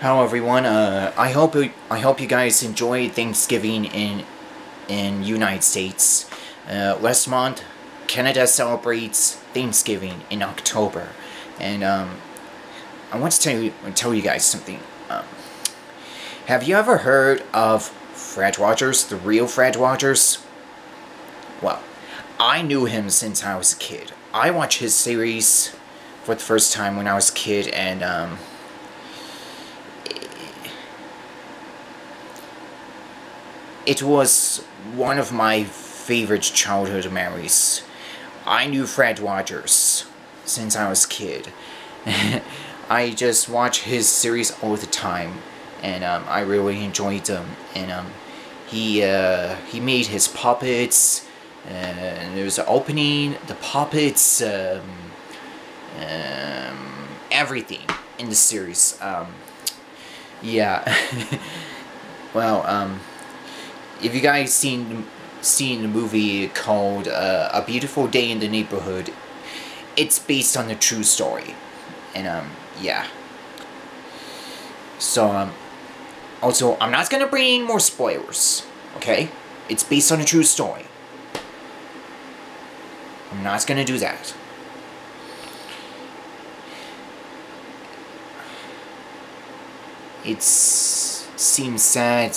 Hello everyone. Uh, I hope I hope you guys enjoyed Thanksgiving in in United States. Uh, last month, Canada celebrates Thanksgiving in October, and um, I want to tell you tell you guys something. Um, have you ever heard of Fred Rogers, the real Fred Rogers? Well, I knew him since I was a kid. I watched his series for the first time when I was a kid, and um, it was one of my favorite childhood memories. I knew Fred Rogers since I was a kid. I just watch his series all the time, and um, I really enjoyed them. And um, he uh, he made his puppets. And there was an opening, the puppets, um, um, everything in the series. Um, yeah. well, um, if you guys seen seen the movie called uh, A Beautiful Day in the Neighborhood, it's based on a true story, and um yeah. So um, also I'm not gonna bring any more spoilers, okay? It's based on a true story. I'm not gonna do that. It seems sad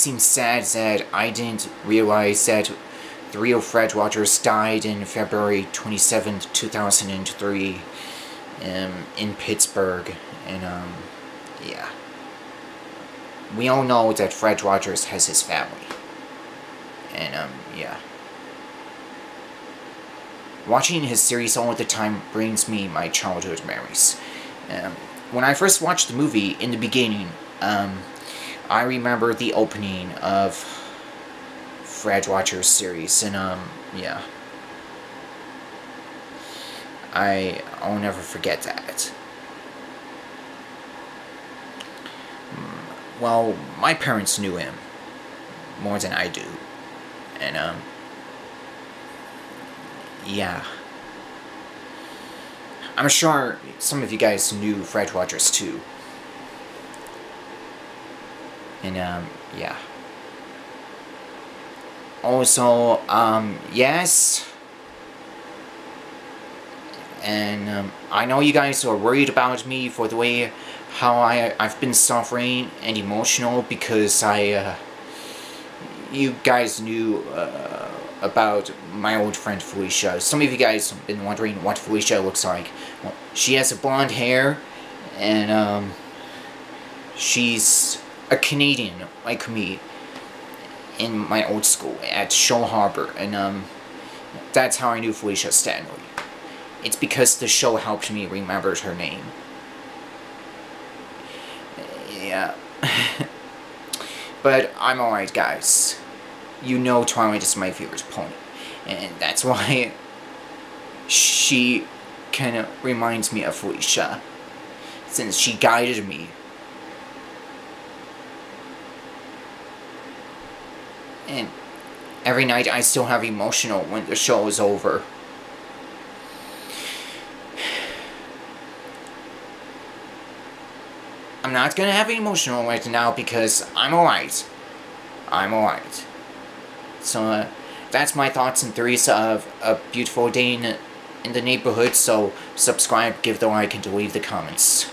seems sad that I didn't realize that the real Fred Rogers died in February 27, 2003 um, in Pittsburgh. And, um, yeah. We all know that Fred Rogers has his family. And, um, yeah. Watching his series all the time brings me my childhood memories. Um, when I first watched the movie, in the beginning, um, I remember the opening of Fred Rogers series, and um, yeah. I, I'll never forget that. Mm, well, my parents knew him more than I do, and um, yeah. I'm sure some of you guys knew Fred Rogers too. And, um, yeah. Also, um, yes. And, um, I know you guys are worried about me for the way how I, I've been suffering and emotional because I, uh, you guys knew, uh, about my old friend Felicia. Some of you guys have been wondering what Felicia looks like. Well, she has a blonde hair, and, um, she's a Canadian like me in my old school at Shoal Harbor, and um, that's how I knew Felicia Stanley. It's because the show helped me remember her name. Yeah. but I'm alright, guys. You know Twilight is my favorite pony. And that's why she kind of reminds me of Felicia. Since she guided me And every night I still have emotional when the show is over. I'm not gonna have emotional right now because I'm alright. I'm alright. So, uh, that's my thoughts and theories of a beautiful day in, in the neighborhood, so subscribe, give the like, and leave the comments.